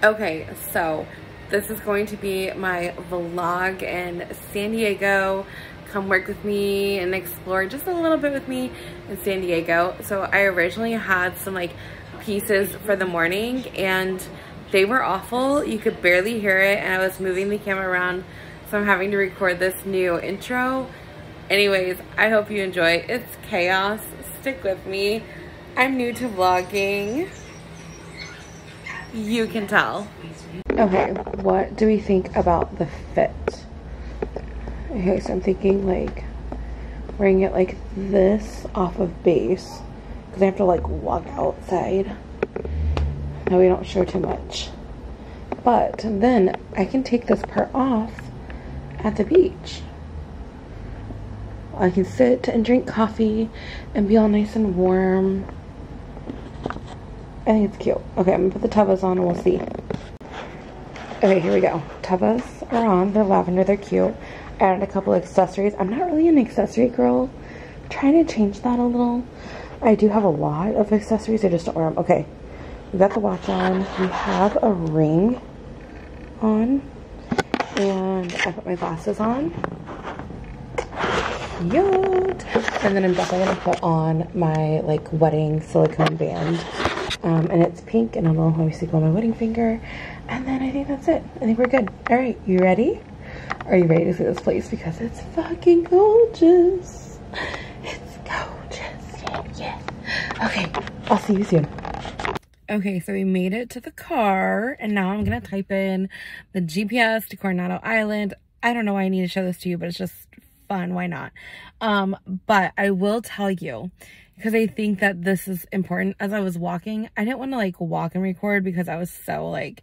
Okay, so this is going to be my vlog in San Diego. Come work with me and explore just a little bit with me in San Diego. So I originally had some like pieces for the morning and they were awful. You could barely hear it and I was moving the camera around so I'm having to record this new intro. Anyways, I hope you enjoy. It's chaos. Stick with me. I'm new to vlogging. You can tell. Okay, what do we think about the fit? Okay, so I'm thinking like wearing it like this off of base because I have to like walk outside. Now we don't show too much. But then I can take this part off at the beach. I can sit and drink coffee and be all nice and warm. I think it's cute. Okay, I'm gonna put the tubas on and we'll see. Okay, here we go. Tubas are on. They're lavender. They're cute. I added a couple accessories. I'm not really an accessory girl. I'm trying to change that a little. I do have a lot of accessories. I just don't wear them. Okay, we got the watch on. We have a ring on. And I put my glasses on. Cute. And then I'm definitely going to put on my like wedding silicone band um, and it's pink and it'll obviously go on my wedding finger. And then I think that's it. I think we're good. All right, you ready? Are you ready to see this place? Because it's fucking gorgeous. It's gorgeous. Yeah, yeah. Okay, I'll see you soon. Okay, so we made it to the car and now I'm gonna type in the GPS to Coronado Island. I don't know why I need to show this to you, but it's just fun. Why not? Um, but I will tell you because I think that this is important. As I was walking, I didn't want to like walk and record because I was so like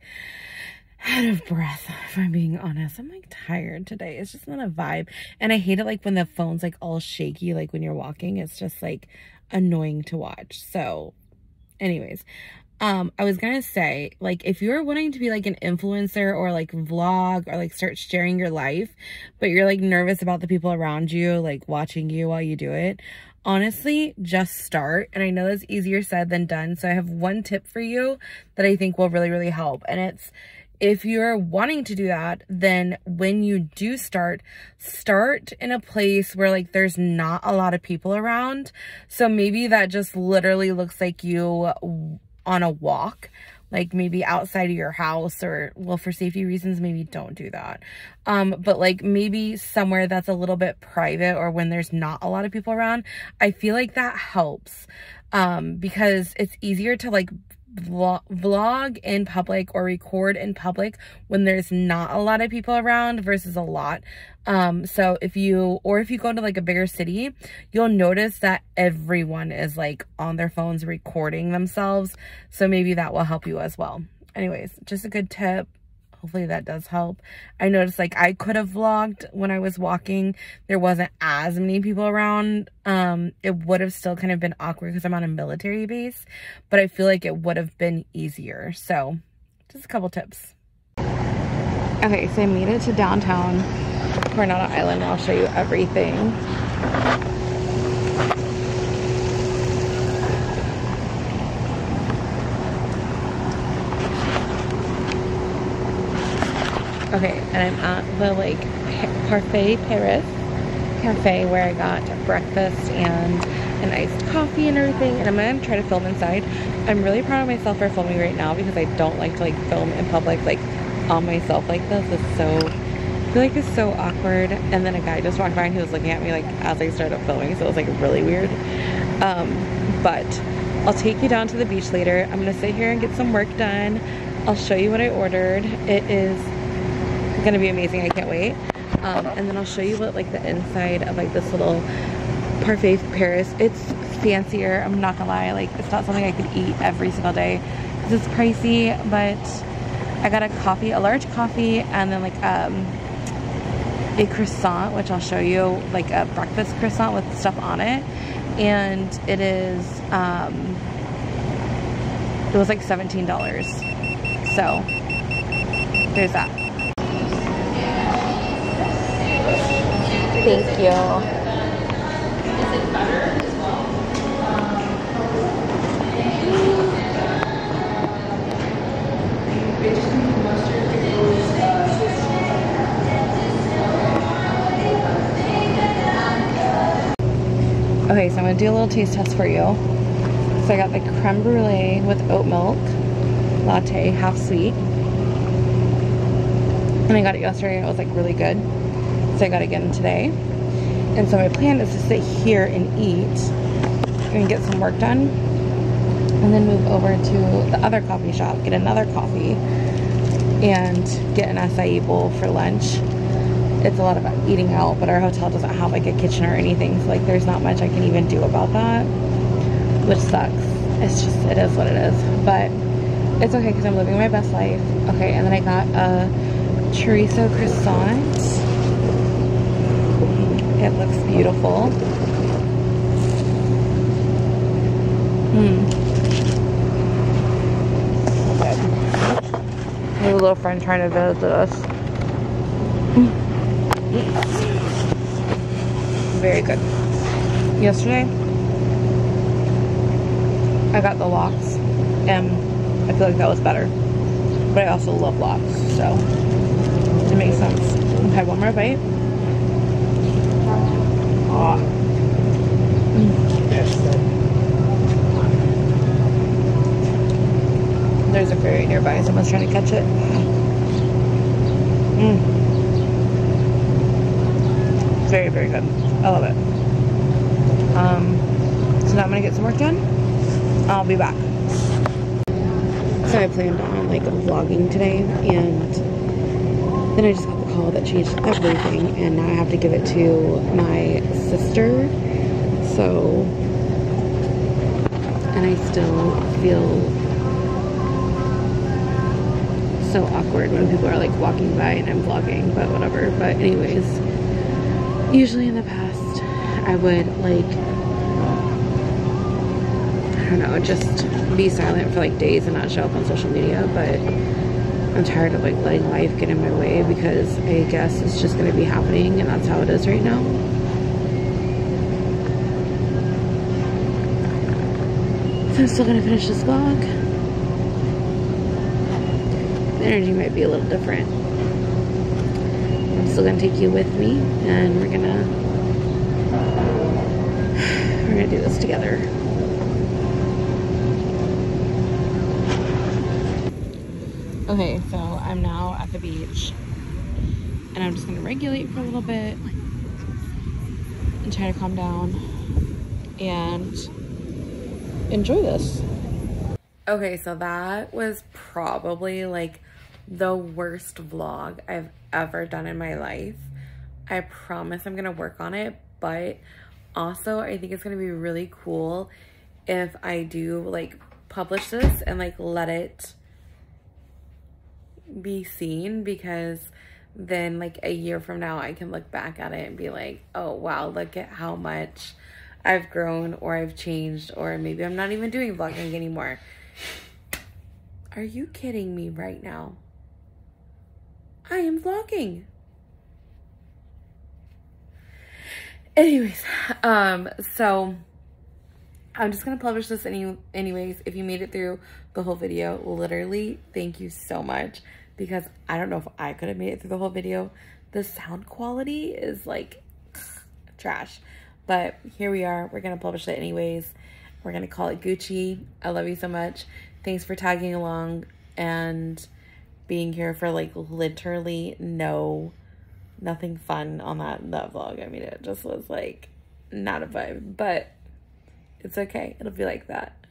out of breath, if I'm being honest. I'm like tired today. It's just not a vibe. And I hate it like when the phone's like all shaky, like when you're walking. It's just like annoying to watch. So anyways, um i was gonna say like if you're wanting to be like an influencer or like vlog or like start sharing your life but you're like nervous about the people around you like watching you while you do it honestly just start. And i know that's easier said than done. So i have one tip for you that i think will really really help. And it's if you're wanting to do that then when you do start start in a place where like there's not a lot of people around. So maybe that just literally looks like you on a walk like maybe outside of your house or well for safety reasons maybe don't do that. Um but like maybe somewhere that's a little bit private or when there's not a lot of people around i feel like that helps um because it's easier to like vlog in public or record in public when there's not a lot of people around versus a lot. Um, so if you, or if you go to like a bigger city, you'll notice that everyone is like on their phones recording themselves. So maybe that will help you as well. Anyways, just a good tip hopefully that does help. I noticed like I could have vlogged when I was walking. There wasn't as many people around. Um, it would have still kind of been awkward because I'm on a military base, but I feel like it would have been easier. So just a couple tips. Okay, so I made it to downtown Coronado Island. I'll show you everything. Okay, and I'm at the like Parfait Paris cafe where I got breakfast and an iced coffee and everything and I'm gonna try to film inside. I'm really proud of myself for filming right now because I don't like to like film in public like on myself like this. It's so I feel like it's so awkward and then a guy just walked by and he was looking at me like as I started filming so it was like really weird. Um, but I'll take you down to the beach later. I'm gonna sit here and get some work done. I'll show you what I ordered. It is gonna be amazing. I can't wait. Um, and then I'll show you what like the inside of like this little Parfait Paris. It's fancier. I'm not gonna lie. Like it's not something I could eat every single day because it's pricey. But I got a coffee, a large coffee, and then like um, a croissant, which I'll show you, like a breakfast croissant with stuff on it. And it is, um, it was like $17. So there's that. Thank you. Is it as well? Okay, so I'm gonna do a little taste test for you. So I got the creme brulee with oat milk latte, half sweet. And I got it yesterday and it was like really good. So I got it again today. And so my plan is to sit here and eat and get some work done. And then move over to the other coffee shop, get another coffee, and get an acai bowl for lunch it's a lot about eating out, but our hotel doesn't have like a kitchen or anything. So like there's not much I can even do about that, which sucks. It's just, it is what it is. But it's okay because I'm living my best life. Okay, and then I got a chorizo croissant. It looks beautiful. Hmm. I have a little friend trying to visit us. Very good. Yesterday, I got the lox, and I feel like that was better. But I also love lox, so it makes sense. Okay, one more bite. There's a ferry nearby. Someone's trying to catch it. Mm very, very good. I love it. Um, so now I'm gonna get some work done. I'll be back. So I planned on like vlogging today and then I just that changed everything and now I have to give it to my sister. So, and I still feel so awkward when people are like walking by and I'm vlogging, but whatever. But anyways, usually in the past I would like I don't know just be silent for like days and not show up on social media but I'm tired of like letting life get in my way because I guess it's just going to be happening and that's how it is right now so I'm still going to finish this vlog the energy might be a little different I'm still gonna take you with me and we're gonna we're gonna do this together. Okay, so I'm now at the beach and I'm just gonna regulate for a little bit and try to calm down and enjoy this. Okay, so that was probably like the worst vlog I've ever done in my life. I promise I'm to work on it, but also I think it's to be really cool if I do like publish this and like let it be seen because then like a year from now I can look back at it and be like, oh wow, look at how much I've grown or I've changed or maybe I'm not even doing vlogging anymore. Are you kidding me right now? I am vlogging. Anyways, um, so I'm just gonna publish this any anyways. If you made it through the whole video, literally, thank you so much because I don't know if I could have made it through the whole video. The sound quality is like trash, but here we are. We're gonna publish it anyways. We're gonna call it Gucci. I love you so much. Thanks for tagging along and being here for like literally no nothing fun on that that vlog. I mean, it just was like not a vibe, but it's okay. It'll be like that.